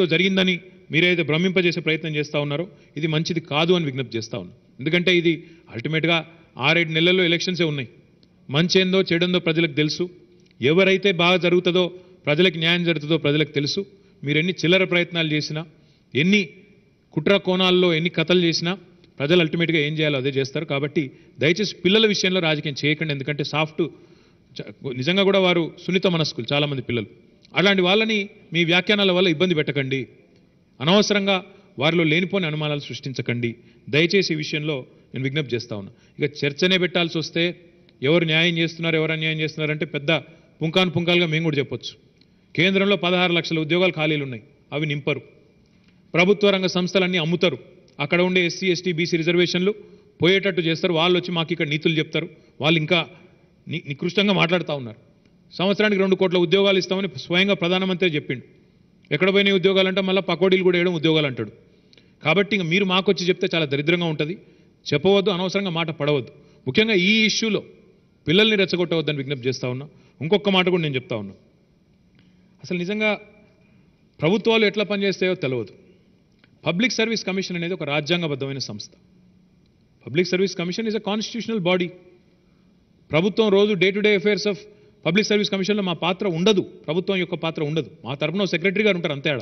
ఏదో జరిగిందని మీరైతే భ్రమింపజేసే ప్రయత్నం చేస్తూ ఉన్నారో ఇది మంచిది కాదు అని విజ్ఞప్తి చేస్తా ఉన్నాను ఎందుకంటే ఇది అల్టిమేట్గా ఆరేడు నెలల్లో ఎలక్షన్సే ఉన్నాయి. మంచి ఏందో చెడేందో ప్రజలకు తెలుసు. ఎవరైతే బాగా జరుగుతుందో ప్రజలకు న్యాయం జరుగుతుందో ప్రజలకు తెలుసు. మీరు ఎన్ని చిల్లర ప్రయత్నాలు చేసినా ఎన్ని కుట్ర కోణాల్లో ఎన్ని కథలు చేసినా ప్రజలు అల్టిమేట్గా ఏం చేయాలో అదే చేస్తారు. కాబట్టి దయచేసి పిల్లల విషయంలో రాజకీయం చేయకండి. ఎందుకంటే సాఫ్ట్ నిజంగా కూడా వారు సున్నిత మనస్కులు చాలామంది పిల్లలు. అలాంటి వాళ్ళని మీ వ్యాఖ్యానాల వల్ల ఇబ్బంది పెట్టకండి. అనవసరంగా వారిలో లేనిపోని అనుమానాలు సృష్టించకండి. దయచేసి ఈ విషయంలో నేను విజ్ఞప్తి చేస్తా ఉన్నా. ఇక చర్చనే పెట్టాల్సి వస్తే ఎవరు న్యాయం చేస్తున్నారు ఎవరు అన్యాయం చేస్తున్నారంటే పెద్ద పుంకాను పుంకాలుగా మేము కూడా చెప్పొచ్చు. కేంద్రంలో పదహారు లక్షల ఉద్యోగాలు ఖాళీలు ఉన్నాయి. అవి నింపరు. ప్రభుత్వ రంగ సంస్థలన్నీ అమ్ముతారు. అక్కడ ఉండే ఎస్సీ ఎస్టీ బీసీ రిజర్వేషన్లు పోయేటట్టు చేస్తారు. వాళ్ళు వచ్చి మాకు ఇక్కడ నీతులు చెప్తారు. వాళ్ళు ఇంకా ని- నికృష్టంగా మాట్లాడుతూ ఉన్నారు. సంవత్సరానికి రెండు కోట్ల ఉద్యోగాలు ఇస్తామని స్వయంగా ప్రధానమంత్రి చెప్పిండు. ఎక్కడ పోయినాయి ఉద్యోగాలు అంటే మళ్ళీ పకోడీలు కూడా వేయడం ఉద్యోగాలు అంటాడు. కాబట్టి ఇంక మీరు మాకొచ్చి చెప్తే చాలా దరిద్రంగా ఉంటుంది. చెప్పవద్దు అనవసరంగా మాట పడవద్దు. ముఖ్యంగా ఈ ఇష్యూలో పిల్లల్ని రెచ్చగొట్టవద్దని విజ్ఞప్తి చేస్తా ఉన్నా. ఇంకొక మాట కూడా నేను చెప్తా ఉన్నా. అసలు నిజంగా ప్రభుత్వాలు ఎట్లా పనిచేస్తాయో తెలియదు పబ్లిక్ సర్వీస్ కమిషన్ అనేది ఒక రాజ్యాంగబద్ధమైన సంస్థ. Public service commission is a constitutional body ప్రభుత్వం రోజు day to day affairs of public service కమిషన్లో మా పాత్ర ఉండదు. ప్రభుత్వం యొక్క పాత్ర ఉండదు. మా తరపున సెక్రటరీ గారు ఉంటారు అంతే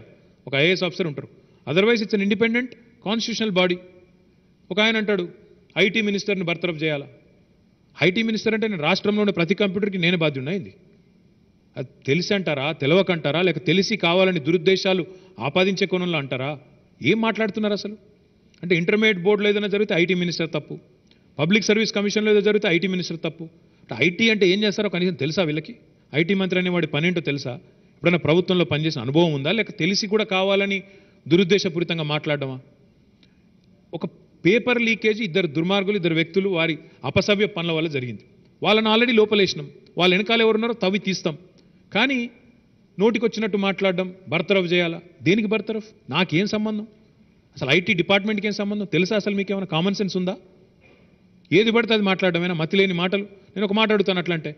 ఒక ఐఏఎస్ ఆఫీసర్ ఉంటారు. Otherwise it's an independent constitutional body ఒక ఆయన అంటాడు ఐటీ మినిస్టర్ని బర్తరఫ్ చేయాలా? ఐటీ మినిస్టర్ అంటే నేను రాష్ట్రంలో ఉన్న ప్రతి కంప్యూటర్కి నేను బాధ్యున్నా అది తెలిసి అంటారా తెలవకంటారా లేక తెలిసి కావాలని దురుద్దేశాలు ఆపాదించే కోణంలో అంటారా? ఏం మాట్లాడుతున్నారు అసలు? అంటే ఇంటర్మీడియట్ బోర్డులో ఏదైనా జరిగితే ఐటీ మినిస్టర్ తప్పు. పబ్లిక్ సర్వీస్ కమిషన్లో ఏదో జరిగితే ఐటీ మినిస్టర్ తప్పు. ఐటీ అంటే ఏం చేస్తారో కనీసం తెలుసా వీళ్ళకి? ఐటీ మంత్రి అనే వాడి పనేంటో తెలుసా? ఎప్పుడైనా ప్రభుత్వంలో పనిచేసిన అనుభవం ఉందా? లేక తెలిసి కూడా కావాలని దురుద్దేశపూరితంగా మాట్లాడడమా? ఒక పేపర్ లీకేజ్ ఇద్దరు దుర్మార్గులు ఇద్దరు వ్యక్తులు వారి అపసవ్య పనుల వల్ల జరిగింది. వాళ్ళని ఆల్రెడీ లోపలేసినాం. వాళ్ళ వెనకాల ఎవరున్నారో తవ్వి తీస్తాం. కానీ నోటికొచ్చినట్టు మాట్లాడడం బర్తరఫ్ చేయాలా? దేనికి బర్తరఫ్? నాకేం సంబంధం? అసలు ఐటీ డిపార్ట్మెంట్కి ఏం సంబంధం? తెలుసా అసలు మీకు ఏమైనా కామన్ సెన్స్ ఉందా? ఏది పడితే అది మాట్లాడమేనా మతి లేని మాటలు. నేను ఒక మాట్లాడుతాను అట్లంటే.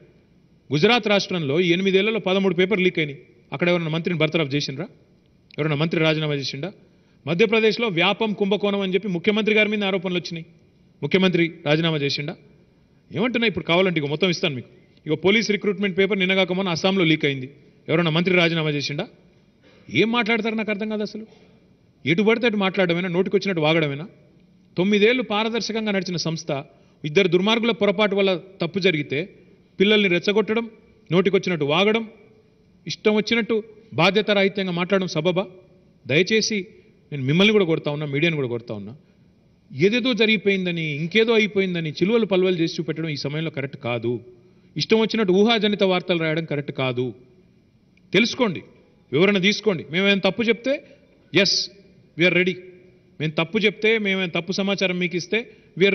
గుజరాత్ రాష్ట్రంలో ఈ ఎనిమిదేళ్ళలో పదమూడు పేపర్ లీక్ అయినాయి. అక్కడ ఎవరైనా మంత్రిని బర్తరఫ్ చేసిండ్రా? ఎవరైనా మంత్రి రాజీనామా చేసిండా? మధ్యప్రదేశ్లో వ్యాపం కుంభకోణం అని చెప్పి ముఖ్యమంత్రి గారి మీద ఆరోపణలు వచ్చినాయి. ముఖ్యమంత్రి రాజీనామా చేసిండా? ఏమంటున్నా ఇప్పుడు కావాలంటే ఇక మొత్తం ఇస్తాను మీకు. ఇక పోలీస్ రిక్రూట్మెంట్ పేపర్ నిన్నగాక మొన్న అస్సాంలో లీక్ అయింది. ఎవరైనా మంత్రి రాజీనామా చేసిండా? ఏం మాట్లాడతారు నాకు అర్థం కాదు అసలు. ఎటు పడితే అటు మాట్లాడమేనా నోటికి వచ్చినట్టు వాగడమేనా? తొమ్మిదేళ్ళు పారదర్శకంగా నడిచిన సంస్థ ఇద్దరు దుర్మార్గుల పొరపాటు వల్ల తప్పు జరిగితే పిల్లల్ని రెచ్చగొట్టడం నోటికొచ్చినట్టు వాగడం ఇష్టం వచ్చినట్టు బాధ్యత రాహిత్యంగా మాట్లాడడం సబబా? దయచేసి నేను మిమ్మల్ని కూడా కొడతా ఉన్నా మీడియాను కూడా కొడతా ఉన్నా. ఏదేదో జరిగిపోయిందని ఇంకేదో అయిపోయిందని చిలువలు పలువలు చేసి చూపెట్టడం ఈ సమయంలో కరెక్ట్ కాదు. ఇష్టం వచ్చినట్టు ఊహాజనిత వార్తలు రాయడం కరెక్ట్ కాదు. తెలుసుకోండి వివరణ తీసుకోండి. మేమేమైనా తప్పు చెప్తే ఎస్ వీఆర్ రెడీ మేము తప్పు చెప్తే మేమేమైనా తప్పు సమాచారం మీకు ఇస్తే వీఆర్